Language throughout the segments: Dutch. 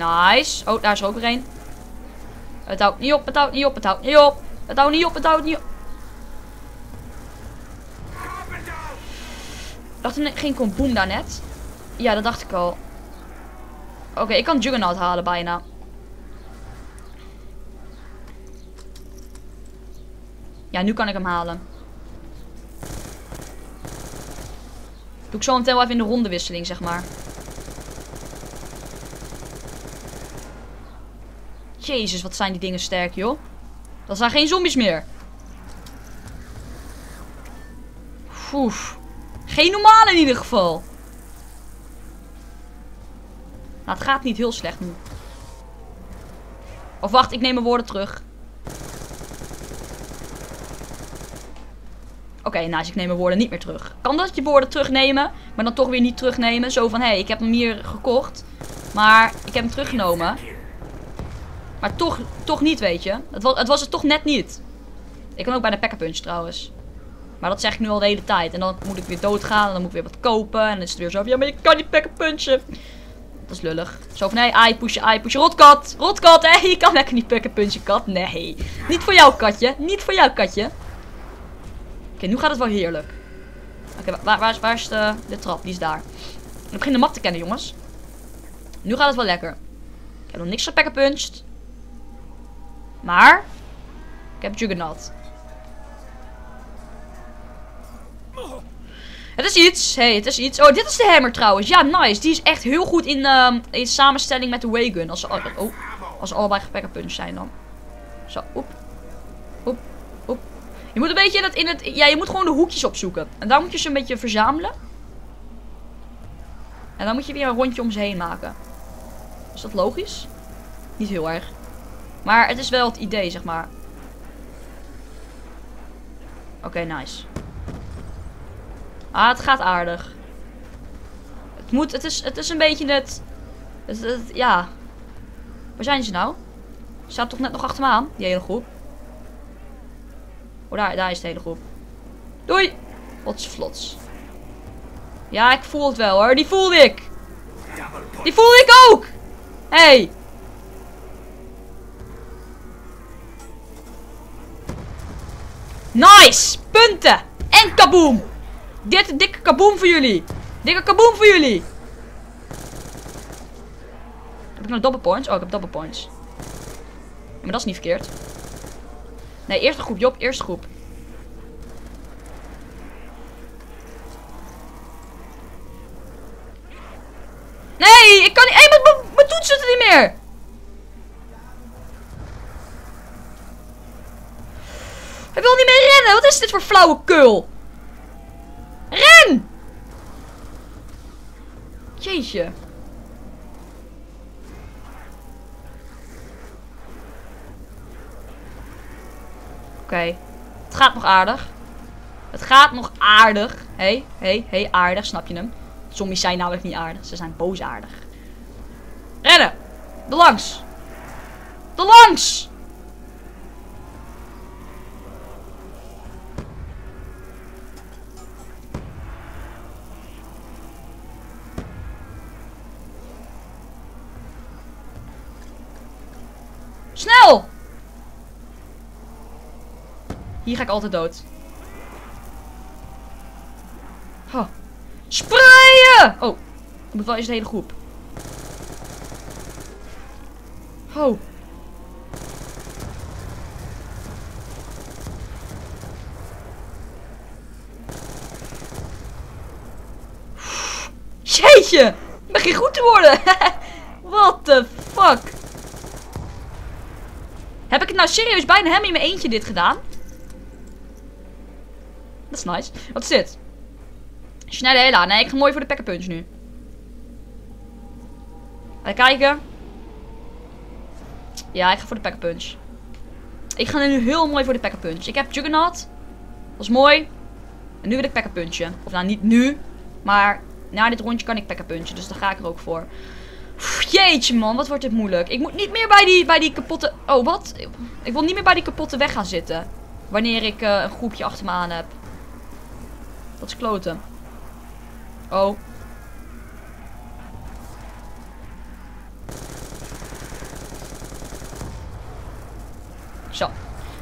Nice. Oh, daar is er ook weer een. Het houdt niet op, het houdt niet op, het houdt niet op. Het houdt niet op, het houdt niet op. Dacht er geen kon boom daarnet? Ja, dat dacht ik al. Oké, ik kan Juggernaut halen bijna. Ja, nu kan ik hem halen. Doe ik zo meteen wel even in de rondewisseling, zeg maar. Jezus, wat zijn die dingen sterk, joh. Dat zijn geen zombies meer. Oef. Geen normale in ieder geval. Nou, het gaat niet heel slecht nu. Of wacht, ik neem mijn woorden terug. Oké, okay, nou, ik neem mijn woorden niet meer terug. Kan dat je woorden terugnemen, maar dan toch weer niet terugnemen? Zo van, hé, hey, ik heb hem hier gekocht, maar ik heb hem teruggenomen. Maar toch, toch niet, weet je. Het was, het was het toch net niet. Ik kan ook bij de Pack-a-Punch trouwens. Maar dat zeg ik nu al de hele tijd. En dan moet ik weer doodgaan en dan moet ik weer wat kopen. En dan is het weer zo ja, maar je kan niet Pack-a-Punchen. Dat is lullig. Zo van, nee, ai, pushen, ai, pushen. Rotkat, rotkat, hé, je kan lekker niet Pack-a-Punchen, kat. Nee, niet voor jou, katje. Niet voor jou, katje. Oké, nu gaat het wel heerlijk. Oké, waar, waar, waar, is de, trap? Die is daar. Ik begin de map te kennen, jongens. Nu gaat het wel lekker. Ik heb nog niks gepack-a-punched. Maar, ik heb Juggernaut. Het is iets. hey, het is iets. Oh, dit is de hammer trouwens. Ja, nice. Die is echt heel goed in, uh, in samenstelling met de Waygun. Als ze, oh, als allebei gepack zijn dan. Zo, oep. Oep, oep. Je moet een beetje dat in het... Ja, je moet gewoon de hoekjes opzoeken. En daar moet je ze een beetje verzamelen. En dan moet je weer een rondje om ze heen maken. Is dat logisch? Niet heel erg. Maar het is wel het idee, zeg maar. Oké, nice. Ah, het gaat aardig. Het moet, het is, het is een beetje het, het, ja. Waar zijn ze nou? Ze staat toch net nog achter me aan, die hele groep. Oh, daar, daar is de hele groep. Doei! Plots, vlots. Ja, ik voel het wel hoor. Die voelde ik. Die voelde ik ook. Hey. Nice! Punten! En kaboom! Dit dikke kaboom voor jullie! Dikke kaboom voor jullie! Heb ik nog double points? Oh, ik heb double points. maar dat is niet verkeerd. Nee, eerste groep, Job, eerste groep. Nee, ik kan niet... Hé, hey, mijn toetsen zitten niet meer! Hij wil niet meer rennen. Wat is dit voor flauwe kul? Ren! Jeetje. Oké. Het gaat nog aardig. Het gaat nog aardig. Hé, hey, hé, hey, hé, hey, aardig. Snap je hem? Zombies zijn namelijk niet aardig. Ze zijn boosaardig. Rennen! De langs! De langs! Hier ga ik altijd dood. Oh. Sprayen! Oh. Ik moet wel eens de hele groep. Oh. Jeetje! Ik begin goed te worden! What the fuck? Heb ik het nou serieus bijna hem in mijn eentje dit gedaan? Dat is nice. Wat is dit? Snelle hela. Nee, ik ga mooi voor de pekkerpunch nu. Even kijken. Ja, ik ga voor de pekkerpunch. Ik ga nu heel mooi voor de pekkerpunch. Ik heb Juggernaut. Dat is mooi. En nu wil ik pekkerpunchen. Of nou, niet nu. Maar na dit rondje kan ik pekkerpunchen. Dus daar ga ik er ook voor. Jeetje man, wat wordt dit moeilijk. Ik moet niet meer bij die, bij die kapotte... Oh, wat? Ik wil niet meer bij die kapotte weg gaan zitten. Wanneer ik uh, een groepje achter me aan heb. Dat is kloten. Oh. Zo.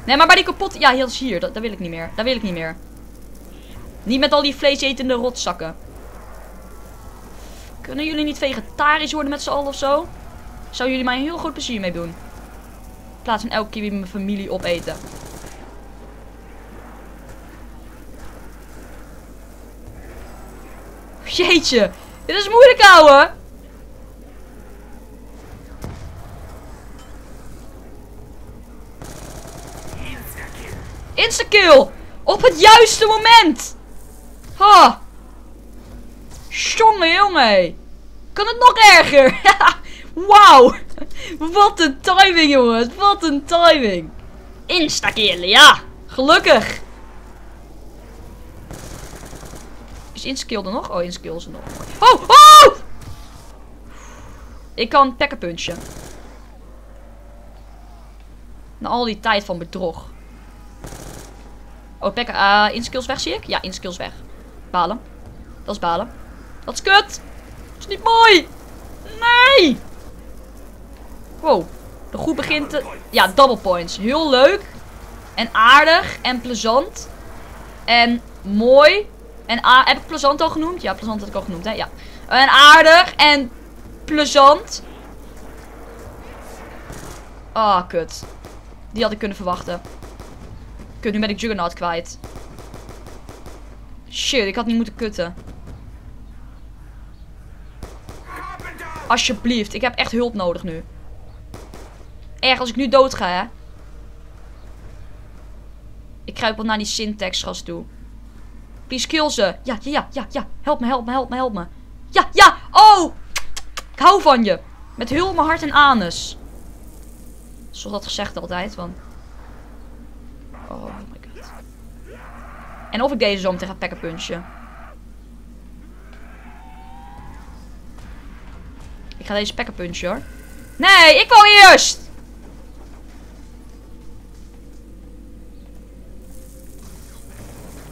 Nee, maar bij die kapot... Ja, heel is hier. Dat, dat wil ik niet meer. Dat wil ik niet meer. Niet met al die vleesetende rotzakken. Kunnen jullie niet vegetarisch worden met z'n allen of zo? Zou jullie mij een heel groot plezier mee doen. In plaats van elke keer weer mijn familie opeten. Jeetje. Dit is moeilijk, ouwe. Instakill! Op het juiste moment! Ha! Jongen, jongen! Kan het nog erger? Wauw! Wat een timing, jongens! Wat een timing! Instakill, ja! Gelukkig! Is instakill er nog? Oh, instakill is er nog. Oh! Oh! Ik kan packen punchen. Na al die tijd van bedrog. Oh, Pekka, uh, inskills weg zie ik? Ja, inskills weg. Balen. Dat is balen. Dat is kut. Dat is niet mooi. Nee. Wow. De groep begint te... Ja, double points. Heel leuk. En aardig. En plezant. En mooi. En heb ik plezant al genoemd? Ja, plezant had ik al genoemd, hè? Ja. En aardig. En plezant. Ah, oh, kut. Die had ik kunnen verwachten. Kut, nu ben ik Juggernaut kwijt. Shit, ik had niet moeten kutten. Alsjeblieft, ik heb echt hulp nodig nu. Erg, als ik nu dood ga, hè. Ik kruip wel naar die syntax gast toe. Please kill ze. Ja, ja, ja, ja, ja. Help me, help me, help me, help me. Ja, ja. Oh! Ik hou van je. Met heel mijn hart en anus. Zoals dat gezegd altijd, want... Oh my god. En of ik deze zo meteen ga packen punchen. Ik ga deze packen punchen hoor. Nee, ik wou eerst!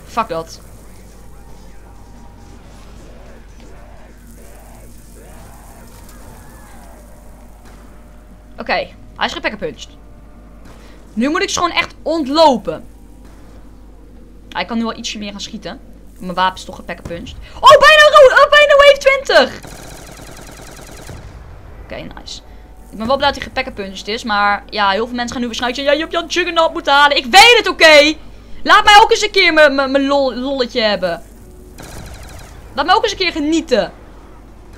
Fuck dat. Oké, hij is gepackerpunched. Nu moet ik ze gewoon echt ontlopen. Hij kan nu al ietsje meer gaan schieten. Mijn wapen is toch gepackerpunched. Oh, bijna, oh, bijna wave 20! Oké, nice. Ik ben wel blij dat hij gepackerpunched is. Maar ja, heel veel mensen gaan nu waarschijnlijk zeggen... Ja, je hebt Jan Juggernaut moeten halen. Ik weet het, oké? Laat mij ook eens een keer mijn lolletje hebben. Laat mij ook eens een keer genieten.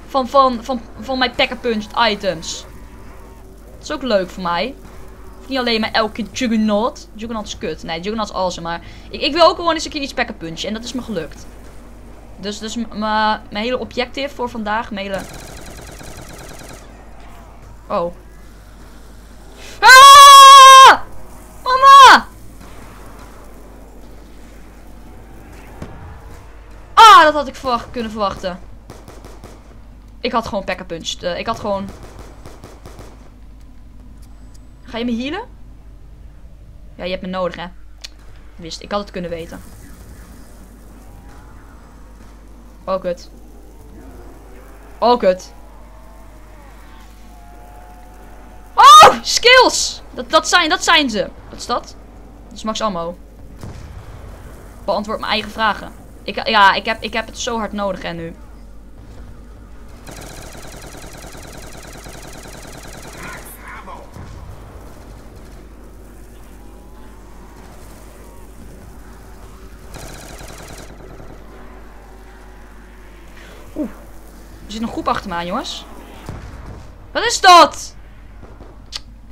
Van, van, van, van mijn packerpunched items. Is ook leuk voor mij. Niet alleen maar elke Juggernaut. Juggernaut is kut. Nee, Juggernaut is awesome. Maar ik, ik wil ook gewoon eens een keer iets packen punchen. En dat is me gelukt. Dus, dus mijn hele objective voor vandaag. Mijn hele... Oh. Ah! Mama! Ah, dat had ik verwacht, kunnen verwachten. Ik had gewoon punched. Uh, ik had gewoon Ga je me healen? Ja, je hebt me nodig, hè. Wist, ik had het kunnen weten. Oh, kut. Oh, kut. Oh, skills! Dat, dat, zijn, dat zijn ze. Wat is dat? Dat is max ammo. Beantwoord mijn eigen vragen. Ik, ja, ik heb, ik heb het zo hard nodig, hè, nu. Er zit een groep achter me aan, jongens. Wat is dat?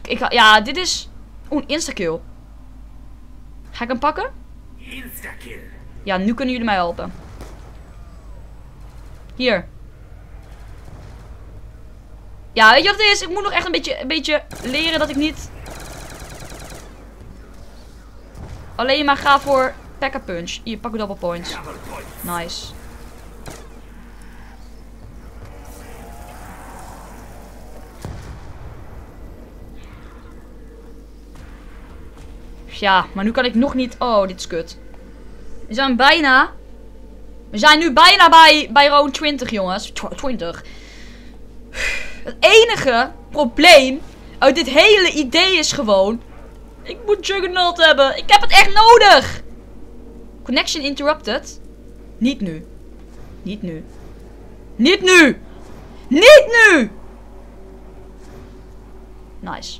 Ik ga, ja, dit is... Oeh, een instakill. Ga ik hem pakken? Instakill. Ja, nu kunnen jullie mij helpen. Hier. Ja, weet je wat het is? Ik moet nog echt een beetje, een beetje leren dat ik niet... Alleen maar ga voor pack punch. Hier, pak double points. Nice. Ja, maar nu kan ik nog niet... Oh, dit is kut. We zijn bijna... We zijn nu bijna bij, bij round 20, jongens. 20. Het enige probleem uit dit hele idee is gewoon... Ik moet Juggernaut hebben. Ik heb het echt nodig. Connection interrupted. Niet nu. Niet nu. Niet nu! Niet nu! Nice.